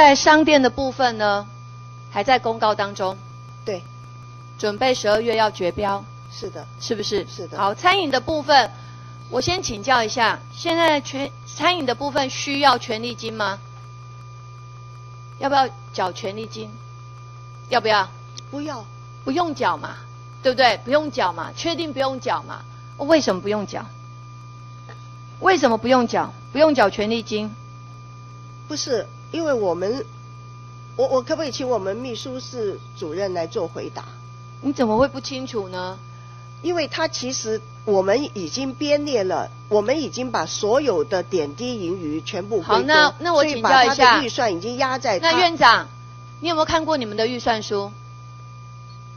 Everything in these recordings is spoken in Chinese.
在商店的部分呢，还在公告当中，对，准备十二月要绝标，是的，是不是？是的好，餐饮的部分，我先请教一下，现在全餐饮的部分需要权利金吗？要不要缴权利金？要不要？不要，不用缴嘛，对不对？不用缴嘛，确定不用缴嘛？为什么不用缴？为什么不用缴？不用缴权利金？不是，因为我们，我我可不可以请我们秘书室主任来做回答？你怎么会不清楚呢？因为他其实我们已经编列了，我们已经把所有的点滴盈余全部归好那那我请教一下预算已经压在那院长，你有没有看过你们的预算书？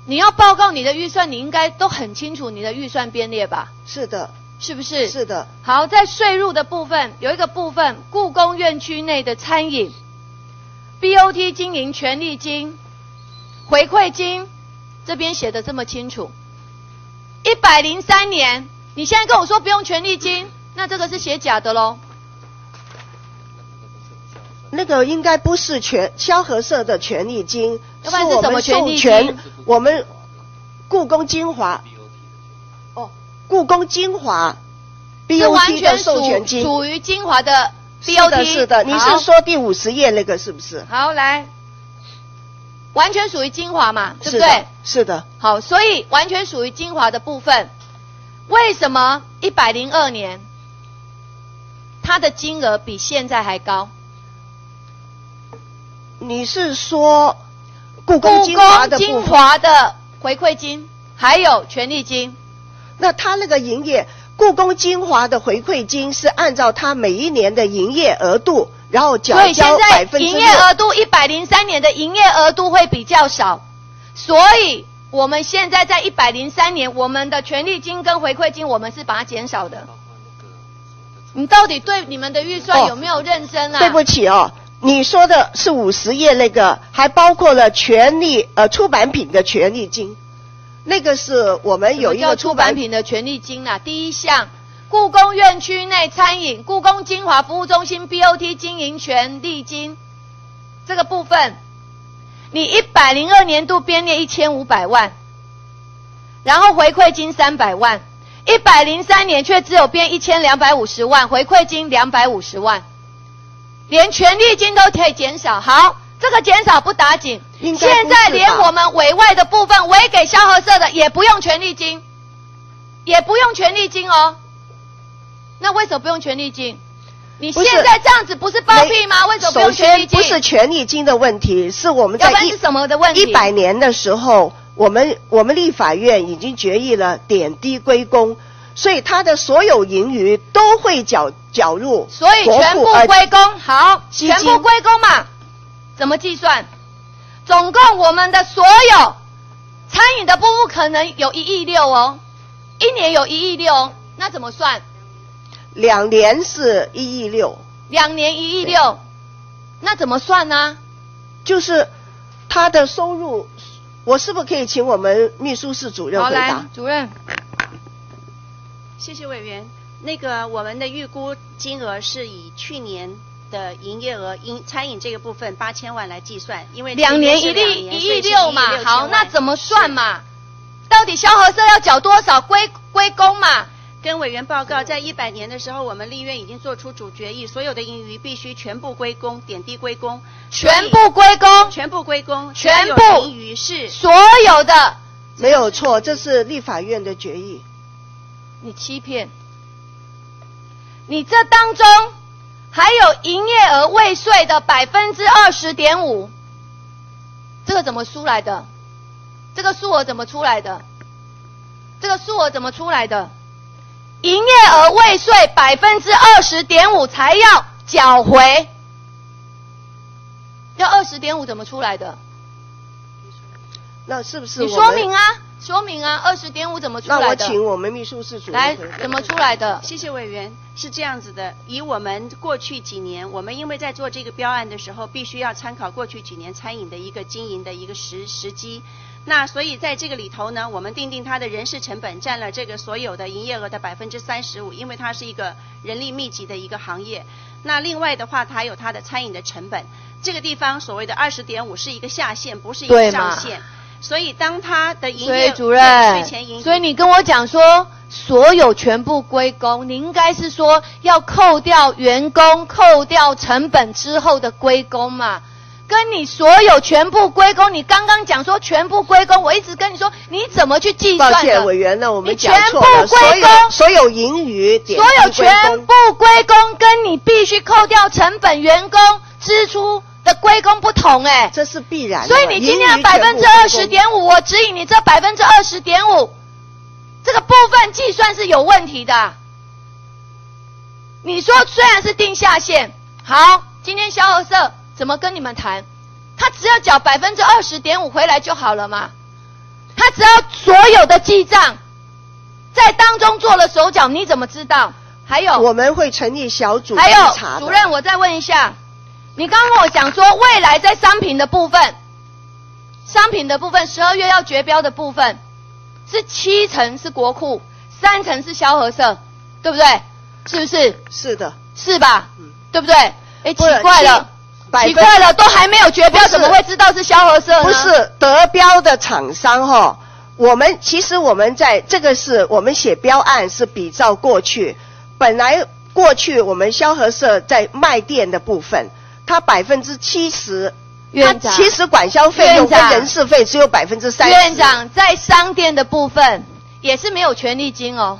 你要报告你的预算，你应该都很清楚你的预算编列吧？是的，是不是？是的，好，在税入的部分有一个部分，故宫院区内的餐饮，BOT 经营权利金、回馈金，这边写的这么清楚。一百零三年，你现在跟我说不用权利金，那这个是写假的喽？那个应该不是全萧何社的权利金，要不然是什么授权金我们故宫精华哦，故宫精华是完 BOT 的全授权金。属于精华的是 BOT。的，是的，你是说第五十页那个是不是？好来，完全属于精华嘛，对不对？是的，好，所以完全属于精华的部分，为什么一百零二年它的金额比现在还高？你是说故故宫精华的宫精？华的回馈金还有权利金，那他那个营业故宫精华的回馈金是按照它每一年的营业额度，然后缴交在百分之六营业。额度一百零三年的营业额度会比较少，所以我们现在在一百零三年，我们的权利金跟回馈金我们是把它减少的。你到底对你们的预算哦有没有认真啊？对不起哦，你说的是五十页那个，还包括了权利呃出版品的权利金，那个是我们有一个出版品的权利金啊。第一项，故宫院区内餐饮故宫精华服务中心 BOT 经营权利金这个部分，你一百零二年度编列一千五百万，然后回馈金三百万，一百零三年却只有编一千两百五十万，回馈金两百五十万，连权利金都可以减少。好，这个减少不打紧，现在连我们委外的部分，委给萧何社的也不用权利金，也不用权利金哦。那为什么不用权利金？你现在这样子不是包庇吗？为什么不用权利金？先不是权利金的问题，是我们在一要不然是什么的问题？一百年的时候，我们我们立法院已经决议了点滴归公，所以他的所有盈余都会缴缴入所以全部归公，好，全部归公嘛？怎么计算？总共我们的所有餐饮的部分可能有一亿六哦，一年有一亿六哦，那怎么算？两年是一亿六，两年一亿六，那怎么算呢？就是他的收入，我是不是可以请我们秘书室主任好，来回答？，主任，谢谢委员。那个我们的预估金额是以去年的营业额，因餐饮这个部分八千万来计算，因为两年一亿一亿六嘛，好，那怎么算嘛？到底萧何社要缴多少归归公嘛？跟委员报告，在一百年的时候，我们立院已经做出主决议，所有的盈余必须全部归公，点滴归公，全部归公，全部归公，全部盈余是所有的没有错，这是立法院的决议。你欺骗，你这当中还有营业额未税的百分之二十点五，这个怎么出来的？这个数额怎么出来的？这个数额怎么出来的？营业额未税百分之二十点五才要缴回，要二十点五怎么出来的？那是不是你我说明啊，说明啊，二十点五怎么出来的那我来？请我们秘书室主任来怎么出来的？谢谢委员，是这样子的，以我们过去几年，我们因为在做这个标案的时候，必须要参考过去几年餐饮的一个经营的一个时时机。那所以在这个里头呢，我们定定它的人事成本占了这个所有的营业额的百分之三十五，因为它是一个人力密集的一个行业。那另外的话，它还有它的餐饮的成本，这个地方所谓的二十点五是一个下限，不是一个上限。所以当他的营业主任，所以你跟我讲说，所有全部归公，你应该是说要扣掉员工、扣掉成本之后的归公嘛？跟你所有全部归公，你刚刚讲说全部归公，我一直跟你说你怎么去计算抱歉，委员那，我们讲错了。所有所有盈余，所有全部归公，跟你必须扣掉成本、员工支出的归功不同，哎，这是必然。所以你今天的百分之二十点五，我指引你这百分之二十点五，这个部分计算是有问题的。你说虽然是定下限，好，今天萧和社。怎么跟你们谈？他只要缴百分之二十点五回来就好了嘛？他只要所有的记账在当中做了手脚，你怎么知道？还有我们会成立小组还有主任，我再问一下，你刚刚跟我讲说，未来在商品的部分，商品的部分十二月要绝标的部分是七成是国库，三成是萧何社，对不对？是不是？是的，是吧？嗯，对不对？哎，奇怪了。奇怪了，都还没有绝标，怎么会知道是萧何社呢？不是得标的厂商哈，我们其实我们在这个是我们写标案是比照过去，本来过去我们萧何社在卖店的部分，它百分之七十，院长七十管销费用跟人事费只有百分之三。院长在商店的部分也是没有权利金哦，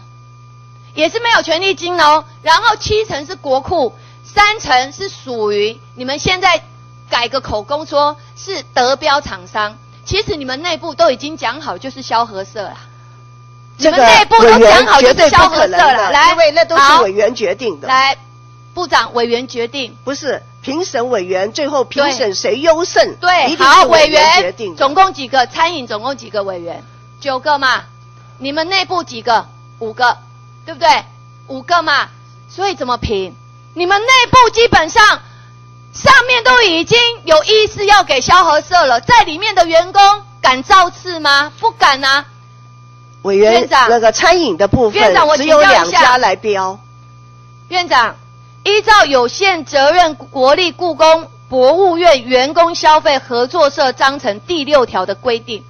也是没有权利金哦，然后七成是国库。三成是属于你们现在改个口供，说是德标厂商，其实你们内部都已经讲好，就是萧何社了。你们内部都讲好就是萧何社了。来，因为那都是委员决定的。来，部长，委员决定。不是评审委员，最后评审谁优胜？对，好，委员决定。总共几个？餐饮总共几个委员？九个嘛。你们内部几个？五个，对不对？五个嘛。所以怎么评？你们内部基本上上面都已经有意思要给萧何社了，在里面的员工敢造次吗？不敢啊。委员，院长，那个餐饮的部分，院长，我只有两家来标。院长，依照有限责任国立故宫博物院员工消费合作社章程第六条的规定。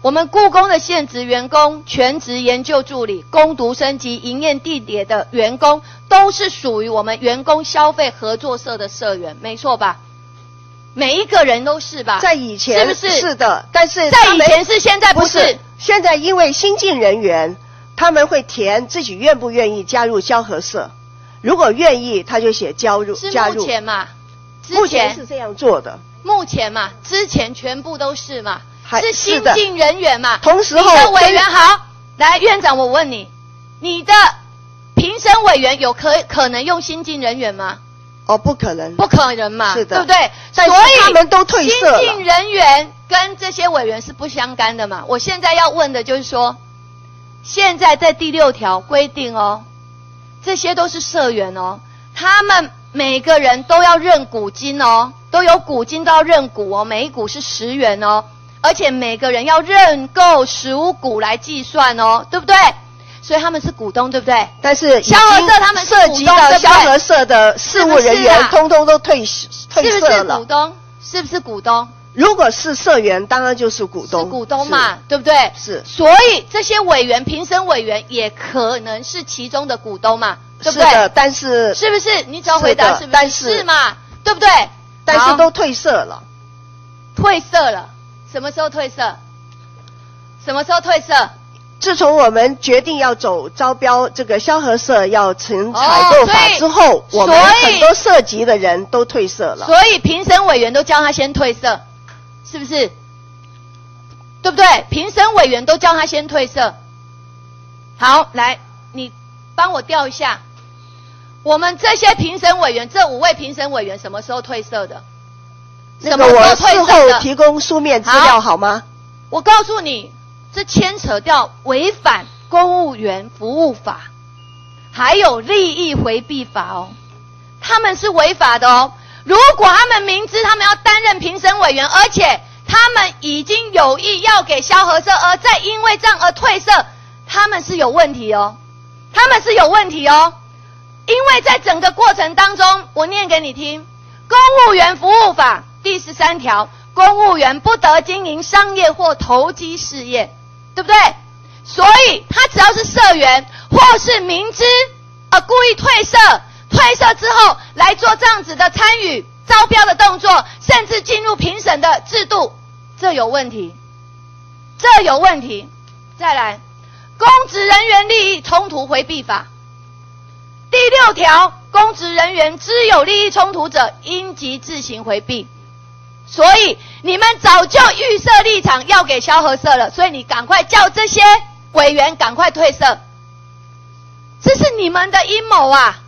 我们故宫的现职员工、全职研究助理、攻读生及营业地点的员工，都是属于我们员工消费合作社的社员，没错吧？每一个人都是吧？在以前是不是？是的，但是在以前是，现在不是。现在因为新进人员，他们会填自己愿不愿意加入交合社，如果愿意，他就写加入加入。目前嘛，目前是这样做的。目前嘛，之前全部都是嘛。是新进人员嘛？同时，你的委员好，来院长，我问你，你的评审委员有可可能用新进人员吗？哦，不可能，不可能嘛，是的，对不对？所以他们都退色新进人员跟这些委员是不相干的嘛？我现在要问的就是说，现在在第六条规定哦，这些都是社员哦，他们每个人都要认股金哦，都有股金都要认股哦，每一股是十元哦。而且每个人要认购十五股来计算哦，对不对？所以他们是股东，对不对？但是萧和社他们涉及到萧和社的事务人员，通通都退退社了。是不是股东？是不是股东？如果是社员，当然就是股东。是股东嘛，对不对？是。所以这些委员、评审委员也可能是其中的股东嘛，对不对？是的，但是是不是？你只要回答是不是？是嘛，对不对？但是都褪色了，褪色了。什么时候褪色？什么时候褪色？自从我们决定要走招标，这个萧何社要成采购法之后，我们很多涉及的人都褪色了。所以评审委员都叫他先退社，是不是？对不对？评审委员都叫他先褪色。好，来，你帮我调一下，我们这些评审委员，这五位评审委员什么时候退色的？那个我事后提供书面资料好吗？我告诉你，这牵扯掉违反公务员服务法，还有利益回避法哦，他们是违法的哦。如果他们明知他们要委员，而且他们已经有意要给萧何社，而再因为这样而退社，他们是有问题哦，他们是有问题哦，因为在整个过程当中，我念给你听，《公务员服务法》第十三条，公务员不得经营商业或投机事业，对不对？所以他只要是社员或是明知呃故意退社，退社之后来做这样子的参与招标的动作，甚至进入评审的制度，这有问题，这有问题。再来，公职人员利益冲突回避法第六条，公职人员知有利益冲突者，应即自行回避。所以你们早就预设立场要给萧何社了，所以你赶快叫这些。委员赶快退社，这是你们的阴谋啊！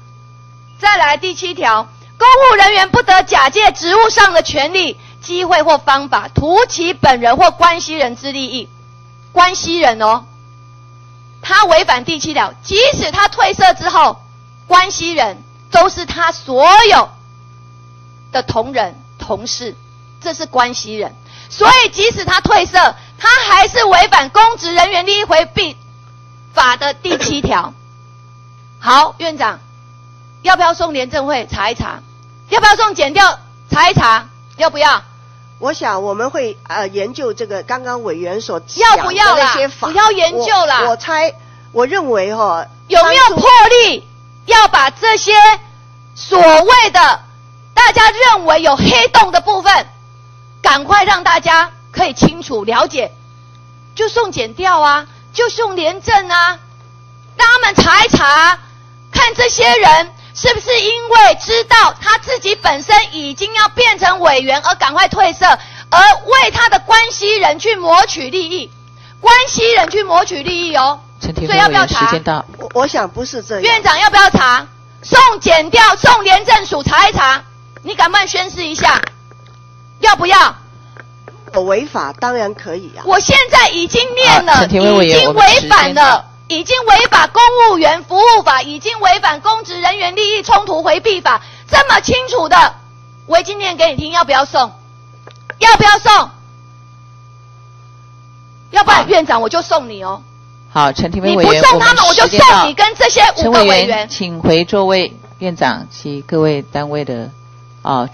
再来第七条，公务人员不得假借职务上的权利、机会或方法，图其本人或关系人之利益。关系人哦，他违反第七条，即使他退社之后，关系人都是他所有的同仁、同事，这是关系人。所以，即使他退社，他还是违反公职人员利益回避法的第七条。好，院长，要不要送廉政会查一查？要不要送检调查一查？要不要？我想我们会呃研究这个刚刚委员所要不要啦？不要研究啦。我猜，我认为哈，有没有魄力要把这些所谓的大家认为有黑洞的部分？赶快让大家可以清楚了解，就送检调啊，就送廉政啊，让他们查一查，看这些人是不是因为知道他自己本身已经要变成委员而赶快退社，而为他的关系人去谋取利益，关系人去谋取利益哦。陈所以要不要查？时间到。我我想不是这样。院长要不要查？送检调，送廉政署查一查，你敢不敢宣誓一下？要不要？我违法当然可以啊！我现在已经念了，已经违反了，已经违反公务员服务法，已经违反公职人员利益冲突回避法，这么清楚的，我已经念给你听，要不要送？要不要送？要不然院长我就送你哦。好，陈廷伟委员，你不送他们，我就送你跟这些五个委员，请回座位。院长及各位单位的啊。